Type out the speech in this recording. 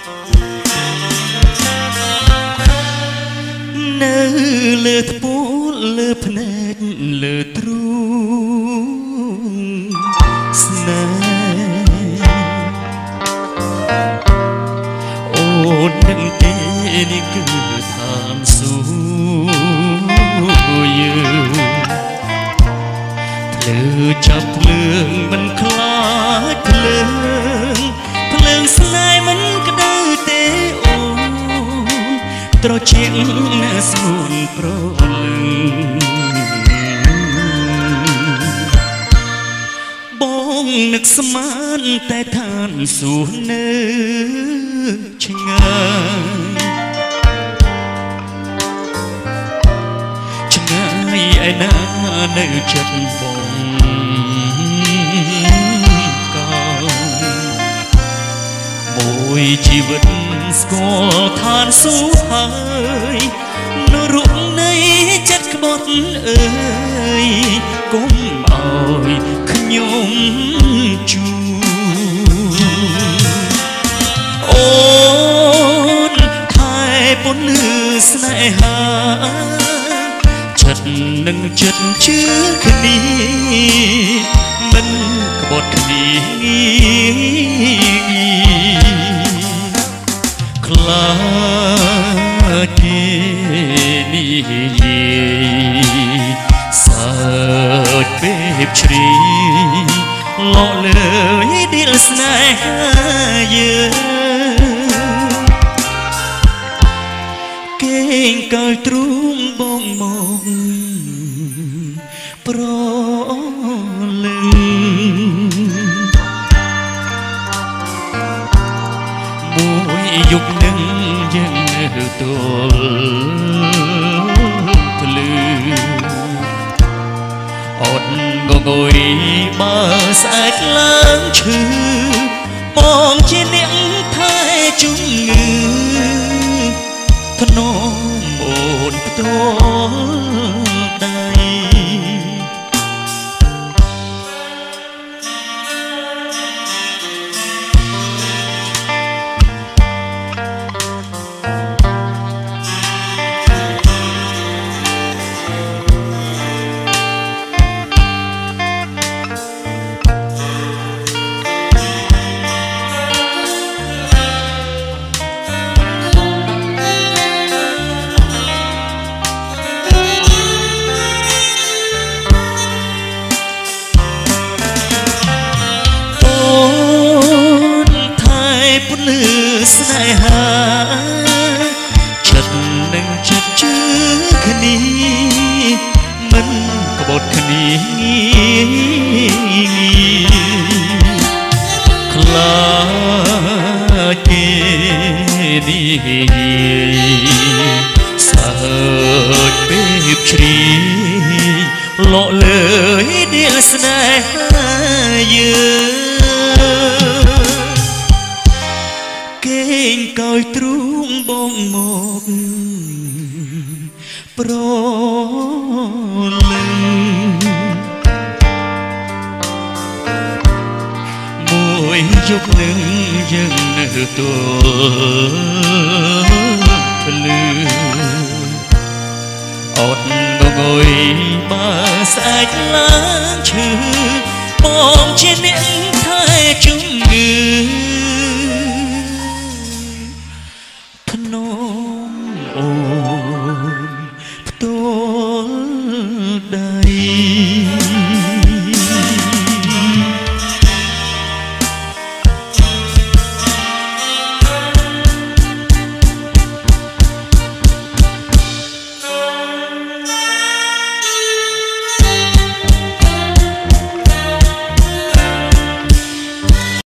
នៅលើថ្ពួលលើភ្នែកលើទ្រូងស្នេហ៍អូននឹងទេនេះគឺឋានសួគ៌យើងភ្លើចាប់ភ្លើងមិនខ្លា ត្រជាក់ស្ងួនប្រលឹងបងនឹកស្មានតែឋានសួគ៌នៅឆ្ងាយឆ្ងាយឯណានៅចិត្ត មួយជីវិតស្គាល់ឋានសួគ៌ហើយនៅរូបនៃចិត្តក្បត់អើយកុំឲ្យខ្ញុំជួអូនថែពុនលឺស្នេហាចិត្តនឹងចិត្តជឿគ្នាមិនក្បត់គ្នា ជ្រីលក់លើយឌីលស្នេហាយើងគេងកើយទ្រូងបងមកប្រលឹងមួយយប់នឹងយើងនៅទល់ ងងុយបើស្អែកឡើងឈឺបងជាអ្នកថែជំងឺធ្នមអូនផ្ទាល់ដៃ ជឿគ្នាមិនក្បត់គ្នាខ្លាចគេនេះសើចពេលជ្រីលក់លើយដៀលស្នេហាយើង គេងកោយទ្រូងបងមកប្រលឹងមួយយប់នឹងយើងនៅទល់ ភ្នំអូ